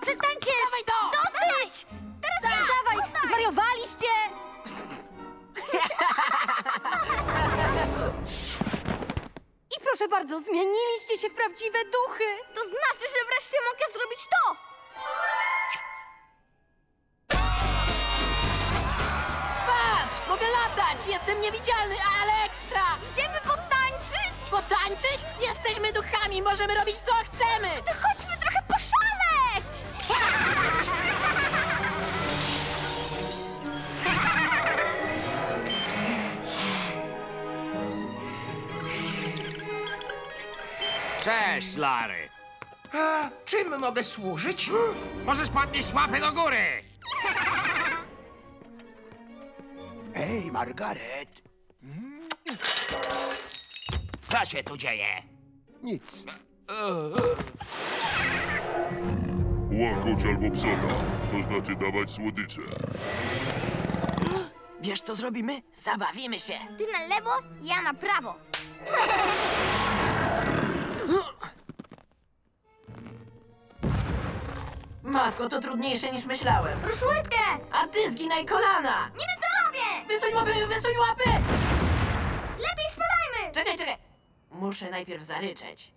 Przestańcie! Dawaj to! Dosyć! Teraz ja! Dawaj! Zwariowaliście! I proszę bardzo, zmieniliście się w prawdziwe duchy! To znaczy, że wreszcie mogę zrobić to! Patrz! Mogę latać! Jestem niewidzialny, ale ekstra! Jesteśmy duchami, możemy robić co chcemy! To chodźmy trochę poszaleć! Cześć, Lary. A czym mogę służyć? Możesz podnieść łapy do góry. Ej, Margaret! Co się tu dzieje? Nic. Łakoć albo psota, to znaczy dawać słodycze. Wiesz co zrobimy? Zabawimy się! Ty na lewo, ja na prawo. Matko, to trudniejsze niż myślałem. Ruszłetkę! A ty zginaj kolana! Nie wiem, co robię! Wysuń łapy, wysuń łapy! Lepiej spadajmy! Czekaj, czekaj! Muszę najpierw zaryczeć.